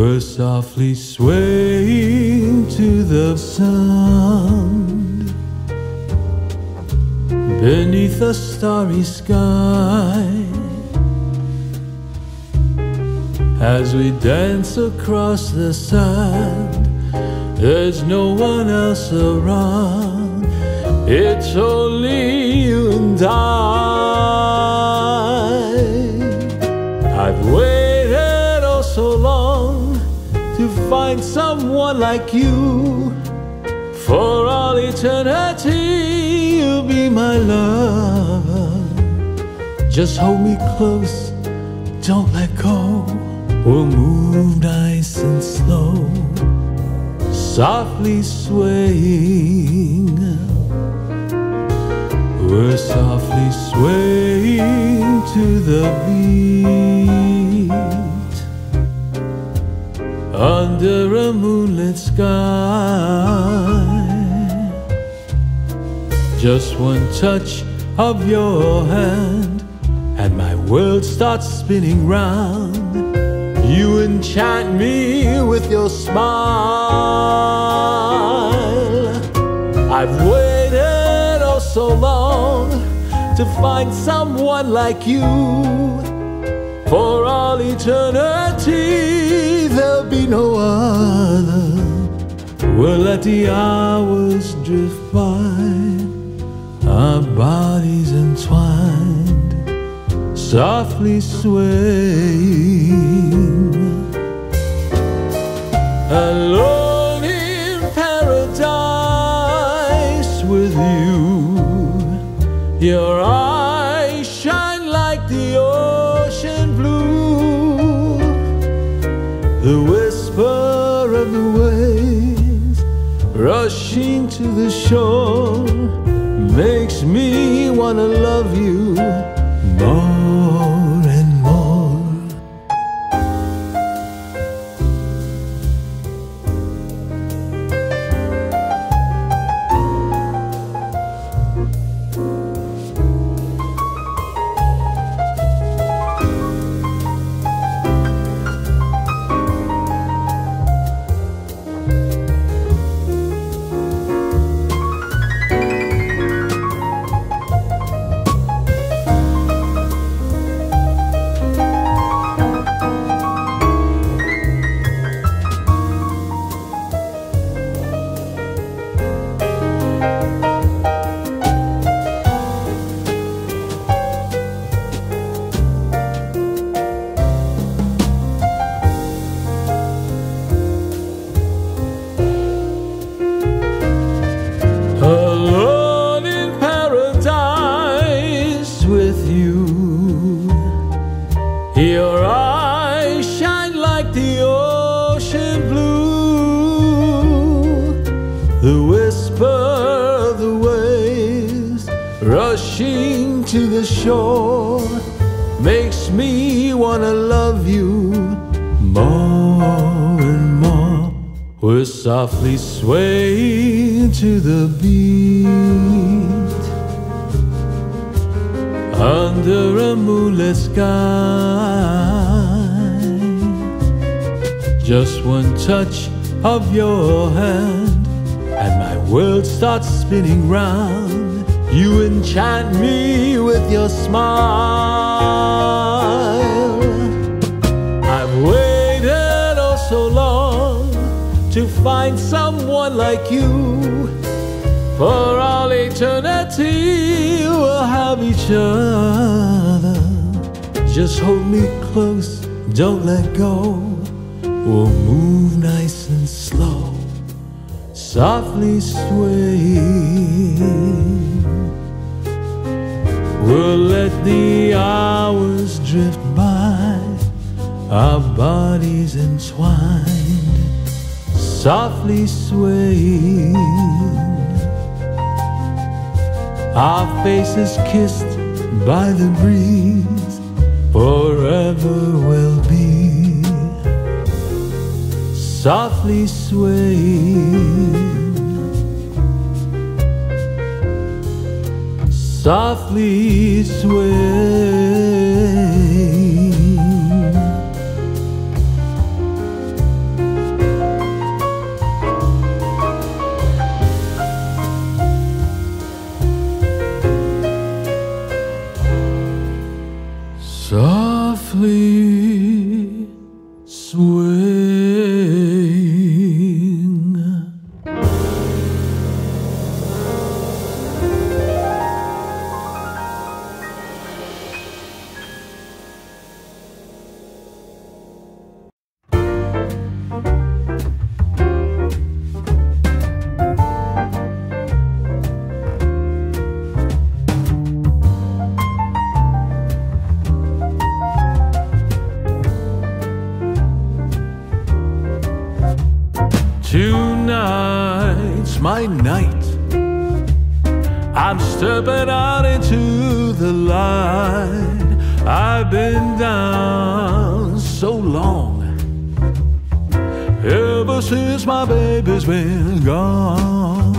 We're softly swaying to the sound beneath a starry sky as we dance across the sand. There's no one else around, it's only you and I. find someone like you. For all eternity, you'll be my lover. Just hold me close, don't let go. We'll move nice and slow, softly swaying. We're softly swaying to the beat under a moonlit sky. Just one touch of your hand, and my world starts spinning round. You enchant me with your smile. I've waited oh so long to find someone like you. For all eternity, there'll be no other. We'll let the hours drift by, our bodies entwined, softly swaying. Alone in paradise with you, your The whisper of the waves rushing to the shore makes me wanna love you shore makes me wanna love you more and more. We're softly swaying to the beat under a moonlit sky. Just one touch of your hand, and my world starts spinning round. You enchant me with your smile. I've waited oh so long to find someone like you. For all eternity, we'll have each other. Just hold me close, don't let go. We'll move nice and slow, softly swaying. We'll let the hours drift by, our bodies entwined, softly swaying. Our faces kissed by the breeze, forever will be. Softly swaying, softly sway. Softly sway. Swaying. night. I'm stepping out into the light. I've been down so long. Ever since my baby's been gone,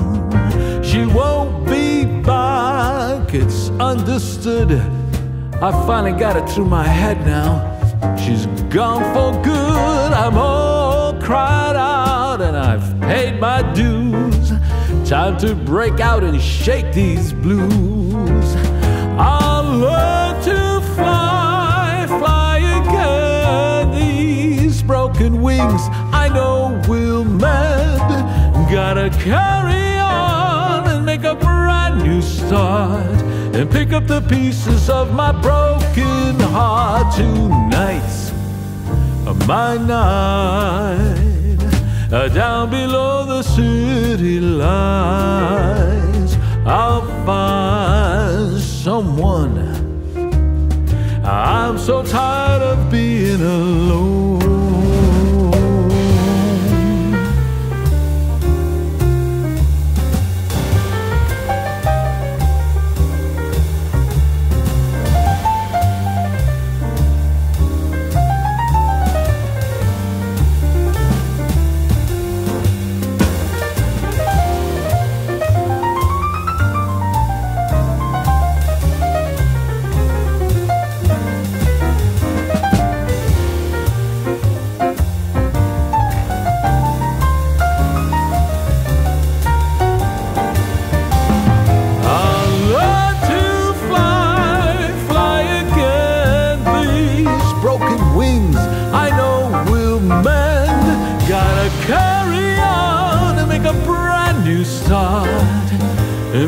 she won't be back. It's understood. I finally got it through my head now. She's gone for good. I'm all cried out and I've paid my dues. Time to break out and shake these blues. I love to fly, fly again. These broken wings I know will mend. Gotta carry on and make a brand new start. And pick up the pieces of my broken heart. Tonight's my night. Uh, down below the city lights, I'll find someone. I'm so tired of being alone.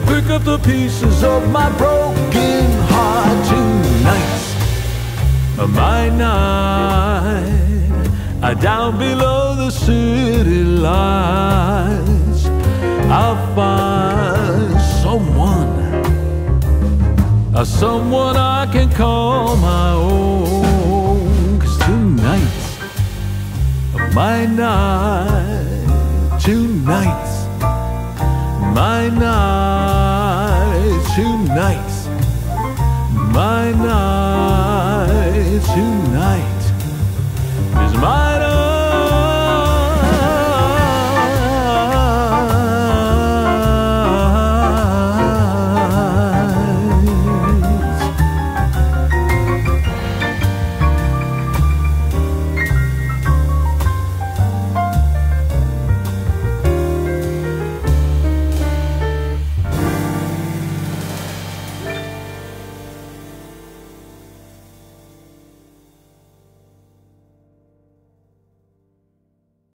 Pick up the pieces of my broken heart tonight. my night. Uh, Down below the city lights, I'll find someone, uh, someone I can call my own. Cause tonight's my night, tonight, my night, tonight's my night.